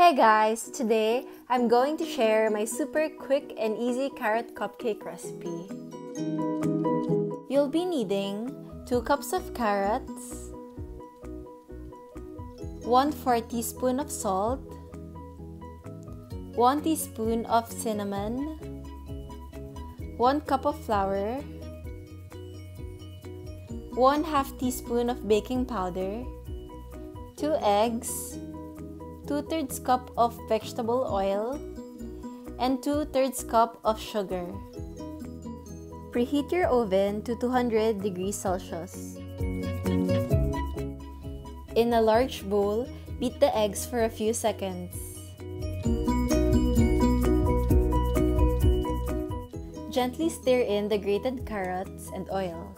Hey guys! Today, I'm going to share my super quick and easy carrot cupcake recipe. You'll be needing 2 cups of carrots, 1 4 teaspoon of salt, 1 teaspoon of cinnamon, 1 cup of flour, 1 half teaspoon of baking powder, 2 eggs, 2 thirds cup of vegetable oil, and 2 thirds cup of sugar. Preheat your oven to 200 degrees Celsius. In a large bowl, beat the eggs for a few seconds. Gently stir in the grated carrots and oil.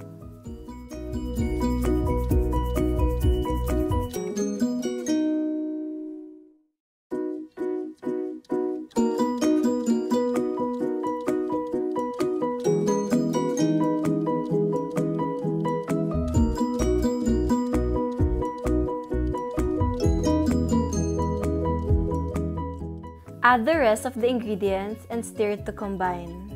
Add the rest of the ingredients and stir to combine.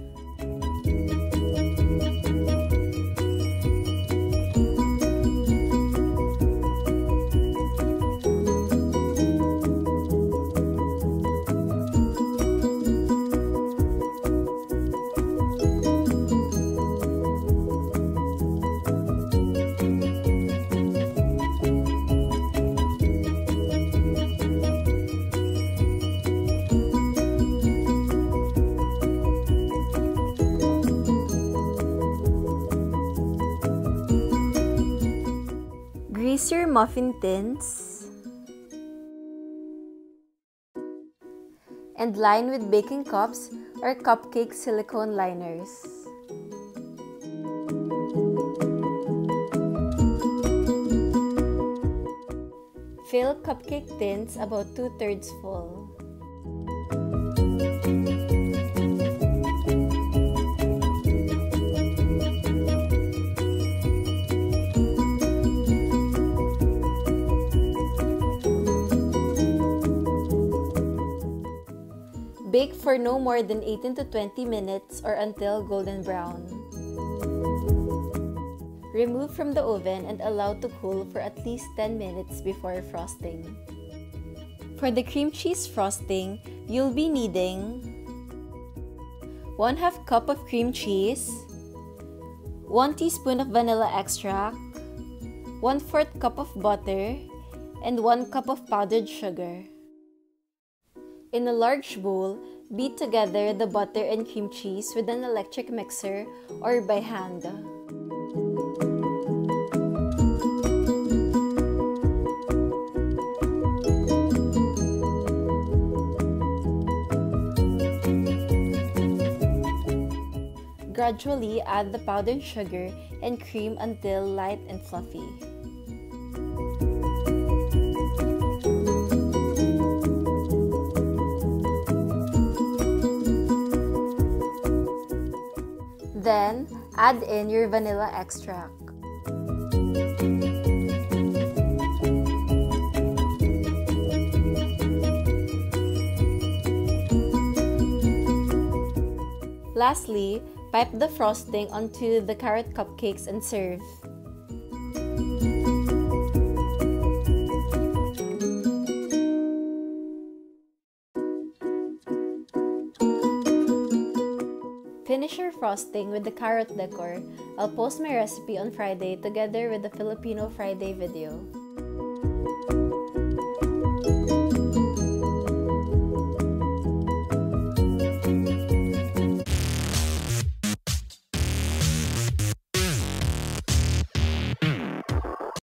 Grease your muffin tins and line with baking cups or cupcake silicone liners. Fill cupcake tins about two-thirds full. Bake for no more than 18 to 20 minutes or until golden brown. Remove from the oven and allow to cool for at least 10 minutes before frosting. For the cream cheese frosting, you'll be needing 1 half cup of cream cheese, 1 teaspoon of vanilla extract, 1 4th cup of butter, and 1 cup of powdered sugar. In a large bowl, beat together the butter and cream cheese with an electric mixer or by hand. Gradually add the powdered sugar and cream until light and fluffy. Add in your vanilla extract. Lastly, pipe the frosting onto the carrot cupcakes and serve. finish your frosting with the carrot decor, I'll post my recipe on Friday together with the Filipino Friday video.